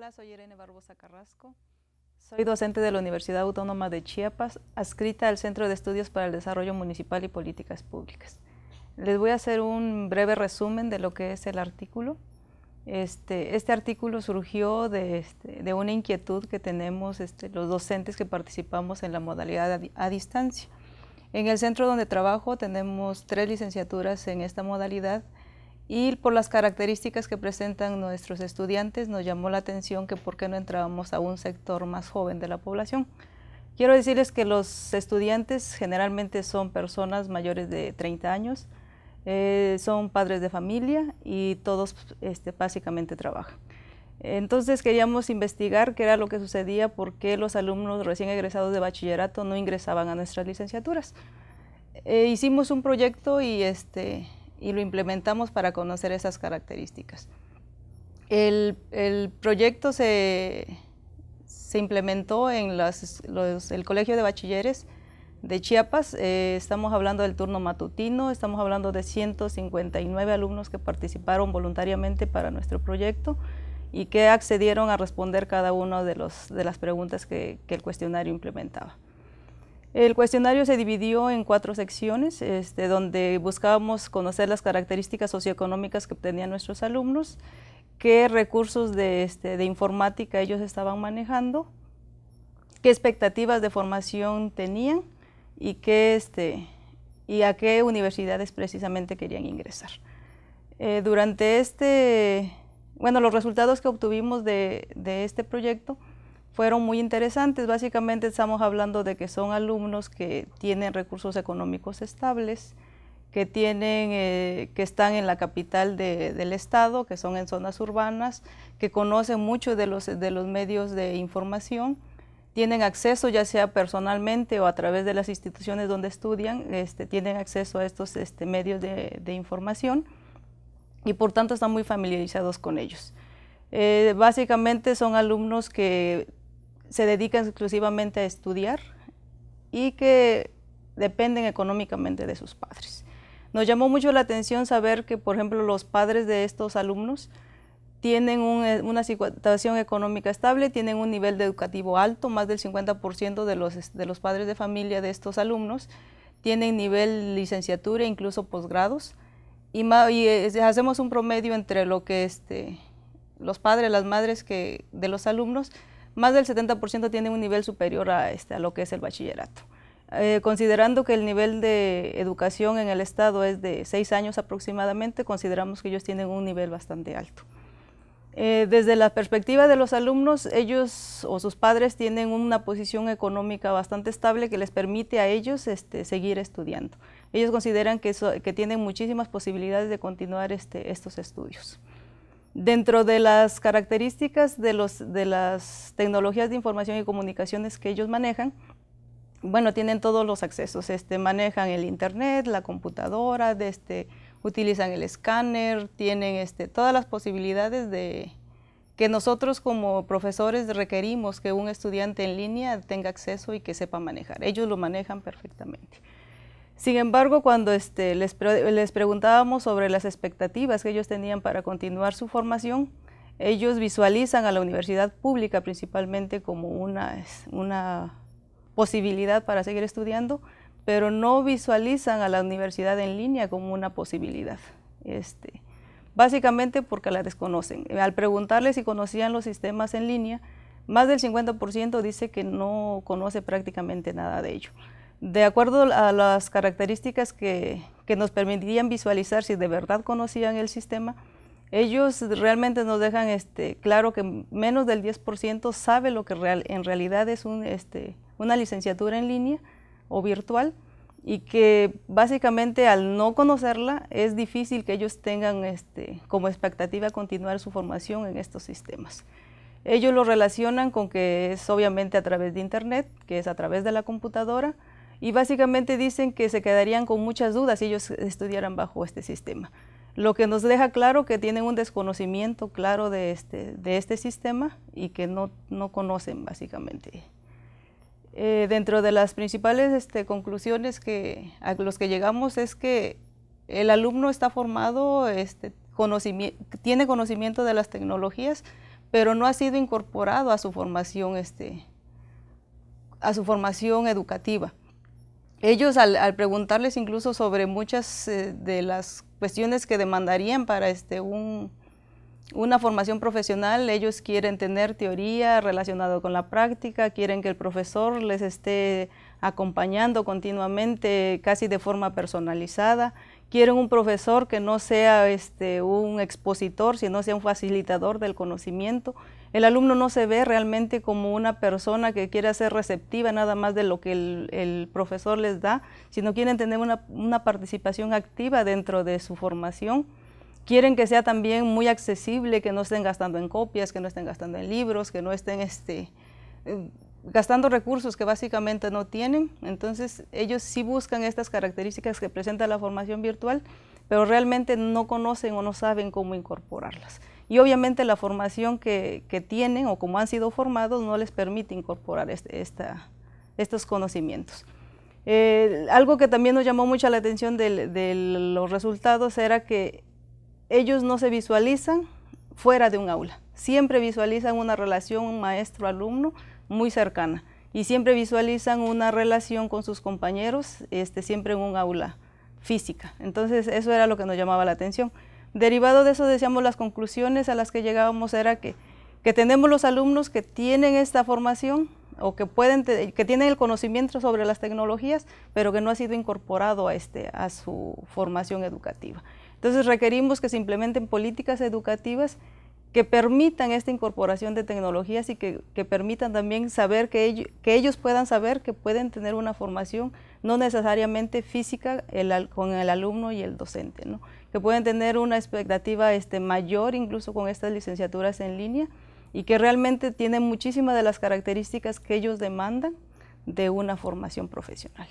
Hola, soy Irene Barbosa Carrasco. Soy docente de la Universidad Autónoma de Chiapas, adscrita al Centro de Estudios para el Desarrollo Municipal y Políticas Públicas. Les voy a hacer un breve resumen de lo que es el artículo. Este, este artículo surgió de, este, de, una inquietud que tenemos este, los docentes que participamos en la modalidad a distancia. En el centro donde trabajo tenemos tres licenciaturas en esta modalidad y por las características que presentan nuestros estudiantes nos llamó la atención que por qué no entrábamos a un sector más joven de la población. Quiero decirles que los estudiantes generalmente son personas mayores de 30 años, eh, son padres de familia y todos este, básicamente trabajan. Entonces queríamos investigar qué era lo que sucedía, por qué los alumnos recién egresados de bachillerato no ingresaban a nuestras licenciaturas. Eh, hicimos un proyecto y este, y lo implementamos para conocer esas características. El, el proyecto se, se, implementó en los, el Colegio de Bachilleres de Chiapas. Eh, estamos hablando del turno matutino, estamos hablando de 159 alumnos que participaron voluntariamente para nuestro proyecto y que accedieron a responder cada una de, de las preguntas que, que el cuestionario implementaba. El cuestionario se dividió en cuatro secciones, este, donde buscábamos conocer las características socioeconómicas que obtenían nuestros alumnos, qué recursos de, este, de informática ellos estaban manejando, qué expectativas de formación tenían y, qué, este, a qué universidades precisamente querían ingresar. Eh, durante este, bueno, los resultados que obtuvimos de este proyecto fueron muy interesantes. Básicamente estamos hablando de que son alumnos que tienen recursos económicos estables, que, tienen, eh, que están en la capital de, del estado, que son en zonas urbanas, que conocen mucho de los, de los medios de información, tienen acceso ya sea personalmente o a través de las instituciones donde estudian, este, tienen acceso a estos este, medios de, de, información y por tanto están muy familiarizados con ellos. Eh, básicamente son alumnos que se dedican exclusivamente a estudiar y que dependen económicamente de sus padres. Nos llamó mucho la atención saber que, por ejemplo, los padres de estos alumnos tienen eh, una situación económica estable, tienen un nivel educativo alto, más del 50% de los, de los padres de familia de estos alumnos tienen nivel licenciatura, incluso posgrados, y, y eh, hacemos un promedio entre lo que este, los padres, las madres que, de los alumnos, más del 70% tienen un nivel superior a, este, a lo que es el bachillerato. Eh, considerando que el nivel de educación en el Estado es de seis años aproximadamente, consideramos que ellos tienen un nivel bastante alto. Eh, desde la perspectiva de los alumnos, ellos o sus padres tienen una posición económica bastante estable que les permite a ellos este, seguir estudiando. Ellos consideran que tienen muchísimas posibilidades de continuar este, estos estudios. Dentro de las características de, los, de las tecnologías de información y comunicaciones que ellos manejan, bueno, tienen todos los accesos, este, manejan el internet, la computadora, de este, utilizan el escáner, tienen este, todas las posibilidades de que nosotros como profesores requerimos que un estudiante en línea tenga acceso y que sepa manejar. Ellos lo manejan perfectamente. Sin embargo, cuando este, les, les, preguntábamos sobre las expectativas que ellos tenían para continuar su formación, ellos visualizan a la universidad pública principalmente como una, una posibilidad para seguir estudiando, pero no visualizan a la universidad en línea como una posibilidad. Este, básicamente porque la desconocen. Al preguntarles si conocían los sistemas en línea, más del 50% dice que no conoce prácticamente nada de ello de acuerdo a las características que, que, nos permitirían visualizar si de verdad conocían el sistema, ellos realmente nos dejan este, claro que menos del 10% sabe lo que real, en realidad es este, una licenciatura en línea o virtual y que básicamente al no conocerla es difícil que ellos tengan este, como expectativa continuar su formación en estos sistemas. Ellos lo relacionan con que es obviamente a través de Internet, que es a través de la computadora, y básicamente dicen que se quedarían con muchas dudas si ellos estudiaran bajo este sistema. Lo que nos deja claro que tienen un desconocimiento claro de este, de este sistema y que no, no conocen básicamente. Eh, dentro de las principales este, conclusiones que, a los que llegamos es que el alumno está formado, este, tiene conocimiento de las tecnologías, pero no ha sido incorporado a su formación, este, a su formación educativa. Ellos al, preguntarles incluso sobre muchas eh, de las cuestiones que demandarían para este, un, una formación profesional, ellos quieren tener teoría relacionada con la práctica, quieren que el profesor les esté acompañando continuamente, casi de forma personalizada, quieren un profesor que no sea este, un expositor, sino sea un facilitador del conocimiento. El alumno no se ve realmente como una persona que quiere ser receptiva nada más de lo que el, profesor les da, sino quieren tener una, participación activa dentro de su formación quieren que sea también muy accesible, que no estén gastando en copias, que no estén gastando en libros, que no estén este, eh, gastando recursos que básicamente no tienen. Entonces ellos sí buscan estas características que presenta la formación virtual, pero realmente no conocen o no saben cómo incorporarlas. Y obviamente la formación que, tienen o como han sido formados no les permite incorporar este, estos conocimientos. Eh, algo que también nos llamó mucho la atención de los resultados era que ellos no se visualizan fuera de un aula. Siempre visualizan una relación maestro-alumno muy cercana y siempre visualizan una relación con sus compañeros, este, siempre en un aula física. Entonces eso era lo que nos llamaba la atención. Derivado de eso decíamos las conclusiones a las que llegábamos era que, que tenemos los alumnos que tienen esta formación o que, pueden que tienen el conocimiento sobre las tecnologías, pero que no ha sido incorporado a, este, a su formación educativa. Entonces requerimos que se implementen políticas educativas que permitan esta incorporación de tecnologías y que, permitan también saber que ellos, que ellos, puedan saber que pueden tener una formación no necesariamente física con el alumno y el docente, ¿no? que pueden tener una expectativa este, mayor incluso con estas licenciaturas en línea y que realmente tienen muchísimas de las características que ellos demandan de una formación profesional.